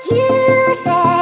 You said